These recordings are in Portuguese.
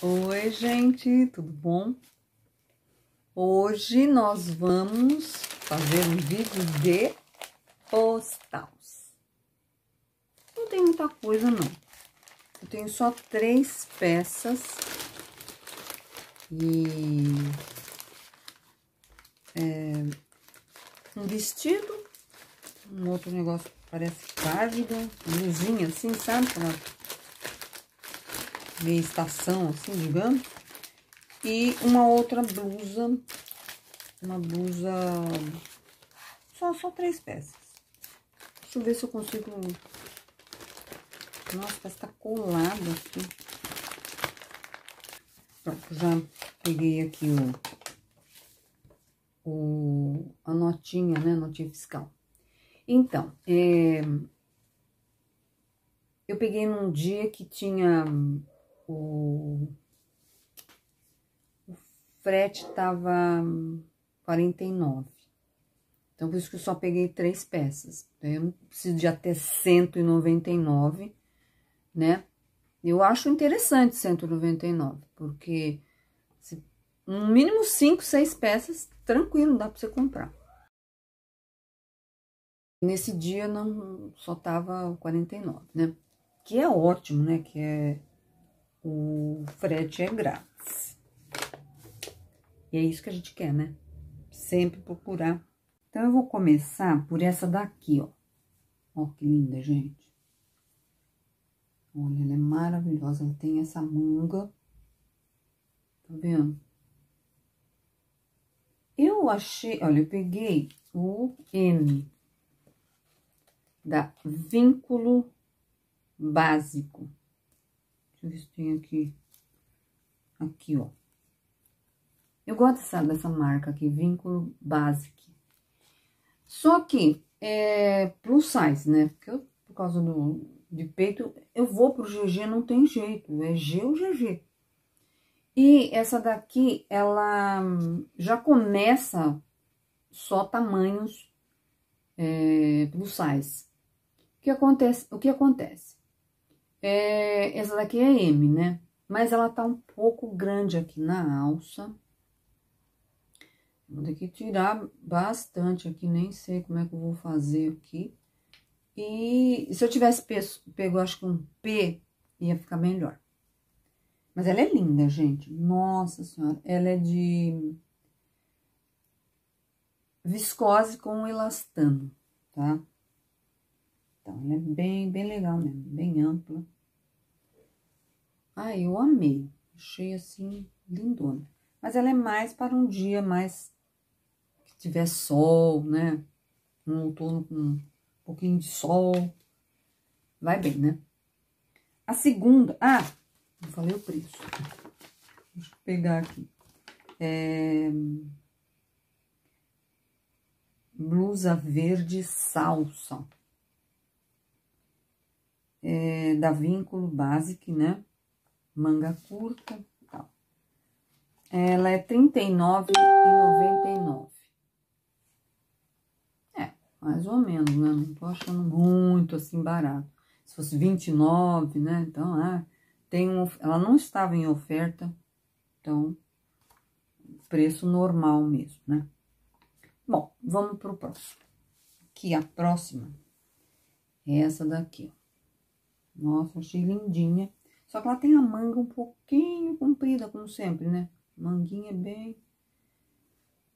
Oi, gente, tudo bom? Hoje nós vamos fazer um vídeo de postals. Não tem muita coisa, não. Eu tenho só três peças e é, um vestido, um outro negócio parece cardigan, blusinha assim, sabe? Meia estação, assim, digamos. E uma outra blusa, uma blusa, só, só três peças. Deixa eu ver se eu consigo... Nossa, parece que tá colado aqui. Pronto, já peguei aqui o, o, a notinha, né, notinha fiscal. Então, é, eu peguei num dia que tinha o, o frete tava 49. Então, por isso que eu só peguei três peças. Eu preciso de até 199, né? Eu acho interessante 199, porque se, no mínimo 5, 6 peças, tranquilo, dá pra você comprar. Nesse dia, não, só tava 49, né? Que é ótimo, né? Que é o frete é grátis. E é isso que a gente quer, né? Sempre procurar. Então, eu vou começar por essa daqui, ó. Ó, que linda, gente. Olha, ela é maravilhosa. Ela tem essa manga. Tá vendo? Eu achei... Olha, eu peguei o M da Vínculo Básico. Deixa eu ver se tem aqui. Aqui, ó. Eu gosto dessa, dessa marca aqui, Vínculo Basic. Só que, é plus size, né? Porque eu, por causa do, de peito, eu vou pro GG, não tem jeito. É G ou GG. E essa daqui, ela já começa só tamanhos é, plus size. O que acontece? O que acontece? É, essa daqui é M, né? Mas ela tá um pouco grande aqui na alça. Vou ter que tirar bastante aqui, nem sei como é que eu vou fazer aqui. E se eu tivesse pego, acho que um P, ia ficar melhor. Mas ela é linda, gente. Nossa senhora, ela é de viscose com elastano, tá? Então, ela é bem, bem legal mesmo, bem ampla. Ah, eu amei. Achei assim, lindona. Mas ela é mais para um dia mais que tiver sol, né? Um outono com um pouquinho de sol. Vai bem, né? A segunda... Ah, não falei o preço. Deixa eu pegar aqui. É... Blusa verde salsa é, da Vínculo Basic, né? Manga curta tal. Ela é R$ 39,99. É, mais ou menos, né? Não tô achando muito assim barato. Se fosse 29, né? Então, ah, tem um, ela não estava em oferta, então, preço normal mesmo, né? Bom, vamos pro próximo. Que a próxima é essa daqui, ó. Nossa, achei lindinha. Só que ela tem a manga um pouquinho comprida, como sempre, né? Manguinha bem...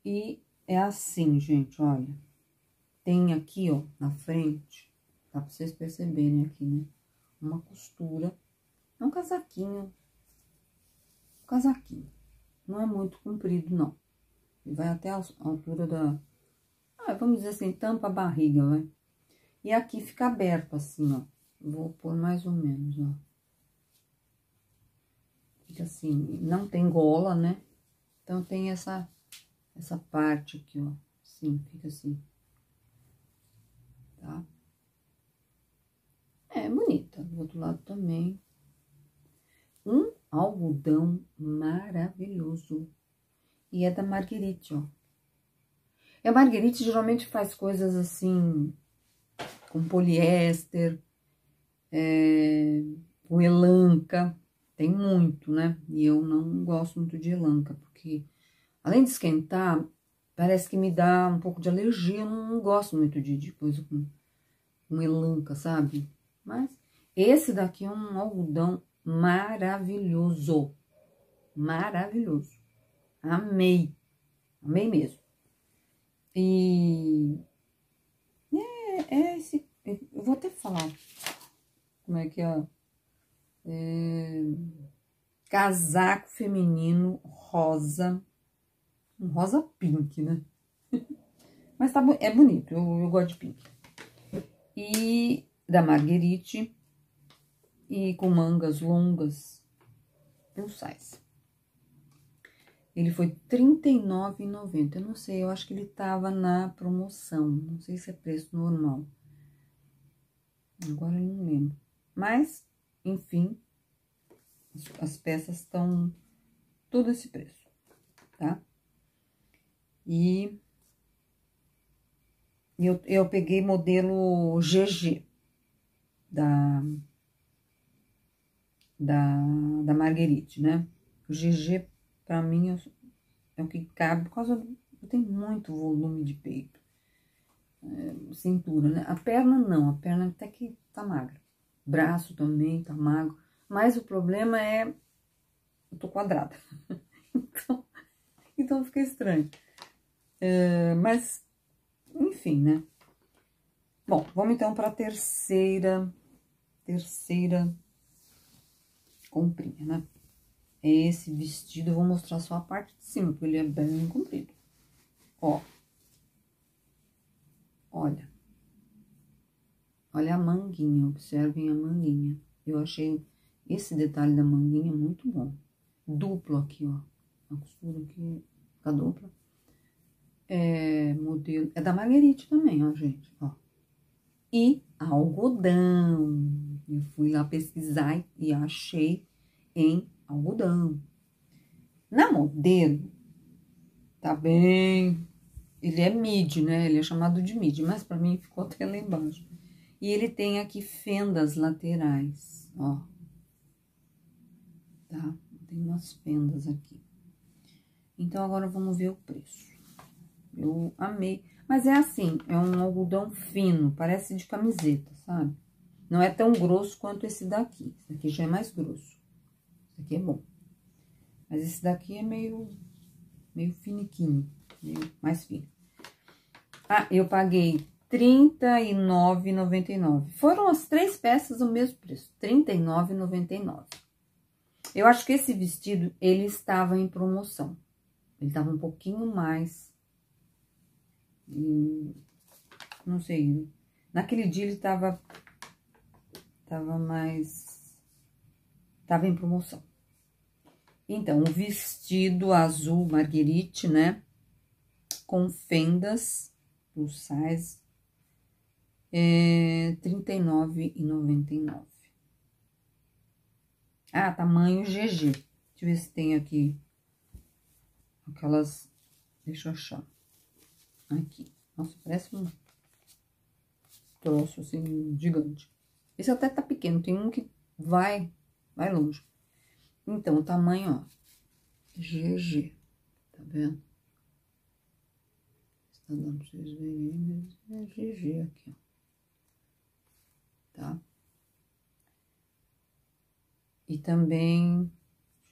E é assim, gente, olha. Tem aqui, ó, na frente, dá pra vocês perceberem aqui, né? Uma costura. É um casaquinho. Um casaquinho. Não é muito comprido, não. Ele vai até a altura da... Ah, vamos dizer assim, tampa a barriga, vai. E aqui fica aberto, assim, ó. Vou pôr mais ou menos, ó. Fica assim, não tem gola, né? Então, tem essa, essa parte aqui, ó. Sim, fica assim. Tá? É bonita. Do outro lado também. Um algodão maravilhoso. E é da Marguerite, ó. E a Marguerite geralmente faz coisas assim, com poliéster, é, com elanca, tem muito, né? E eu não gosto muito de elanca, porque além de esquentar, parece que me dá um pouco de alergia. Eu não, não gosto muito de, de coisa com, com elanca, sabe? Mas esse daqui é um algodão maravilhoso. Maravilhoso. Amei. Amei mesmo. E é, é esse. Eu vou até falar como é que é. é casaco feminino rosa. Um rosa pink, né? Mas tá, é bonito, eu, eu gosto de pink. E da Marguerite. E com mangas longas. Plus size. Ele foi R$39,90. Eu não sei, eu acho que ele tava na promoção. Não sei se é preço normal. Agora eu não lembro. Mas, enfim, as peças estão todo esse preço, tá? E eu, eu peguei modelo GG da, da, da Marguerite, né? O GG Pra mim, é o que cabe, por causa do, tenho muito volume de peito. É, cintura, né? A perna não, a perna até que tá magra. Braço também tá magro. Mas o problema é, eu tô quadrada. então, então fica estranho. É, mas, enfim, né? Bom, vamos então para a terceira, terceira comprinha, né? é esse vestido. Eu vou mostrar só a parte de cima, porque ele é bem comprido. Ó. Olha. Olha a manguinha, observem a manguinha. Eu achei esse detalhe da manguinha muito bom. Duplo aqui, ó. A costura aqui, a dupla. É, modelo, é da Marguerite também, ó, gente, ó. E algodão. Eu fui lá pesquisar e achei em algodão. Na modelo, tá bem. Ele é mid, né? Ele é chamado de mid, mas para mim ficou até lá embaixo. E ele tem aqui fendas laterais, ó. Tá? Tem umas fendas aqui. Então, agora vamos ver o preço. Eu amei. Mas é assim, é um algodão fino, parece de camiseta, sabe? Não é tão grosso quanto esse daqui. Esse aqui já é mais grosso. Esse aqui é bom. Mas esse daqui é meio, meio finiquinho, meio mais fino. Ah, eu paguei R$39,99. Foram as três peças o mesmo preço, R$39,99. Eu acho que esse vestido, ele estava em promoção. Ele estava um pouquinho mais... Não sei, naquele dia ele estava... Tava mais Tava em promoção. Então, o vestido azul marguerite, né? Com fendas, plus size, é R$ 39,99. Ah, tamanho GG. Deixa eu ver se tem aqui aquelas... Deixa eu achar. Aqui. Nossa, parece um troço assim, gigante. Esse até tá pequeno. Tem um que vai vai longe. Então, o tamanho, ó, GG, tá vendo? Está dando pra vocês verem, é GG aqui, ó. Tá? E também,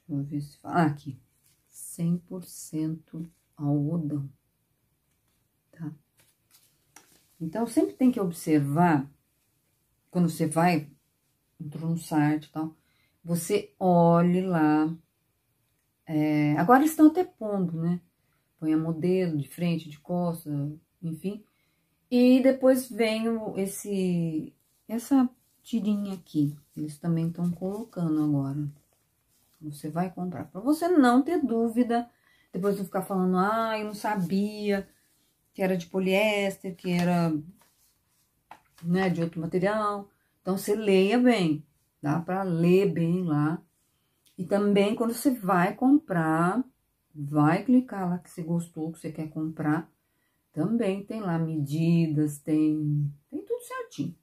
deixa eu ver se fala, ah, aqui, 100% algodão, tá? Então, sempre tem que observar, quando você vai, entrou no site e tal, você olhe lá. É, agora estão até pondo, né? Põe a modelo de frente, de costas, enfim. E depois vem esse, essa tirinha aqui. Eles também estão colocando agora. Você vai comprar. Para você não ter dúvida. Depois não ficar falando, ah, eu não sabia que era de poliéster, que era né, de outro material. Então, você leia bem. Dá para ler bem lá. E também, quando você vai comprar, vai clicar lá que você gostou, que você quer comprar. Também tem lá medidas, tem, tem tudo certinho.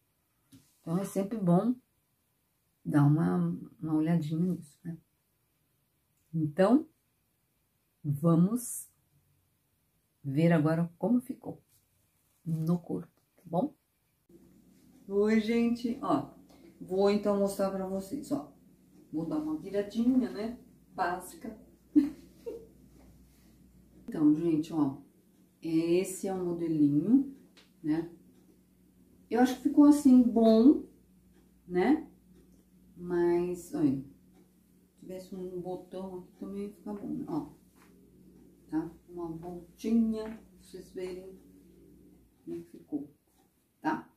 Então, é sempre bom dar uma, uma olhadinha nisso, né? Então, vamos ver agora como ficou no corpo, tá bom? Oi, gente, ó, vou então mostrar pra vocês, ó. Vou dar uma viradinha, né, básica. então, gente, ó, esse é o modelinho, né? Eu acho que ficou assim, bom, né? Mas, olha, se tivesse um botão aqui também ia ficar bom, né? Ó, tá? Uma voltinha, pra vocês verem como é que ficou, tá?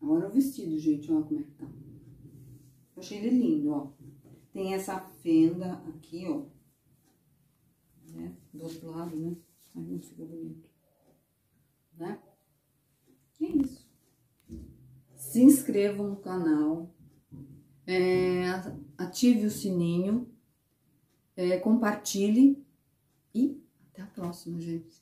Agora o vestido, gente, ó como é que tá. Eu achei ele lindo, ó. Tem essa fenda aqui, ó. Né? Do outro lado, né? Aí não fica bonito. Né? É isso. Se inscrevam no canal. É, ative o sininho. É, compartilhe. E até a próxima, gente.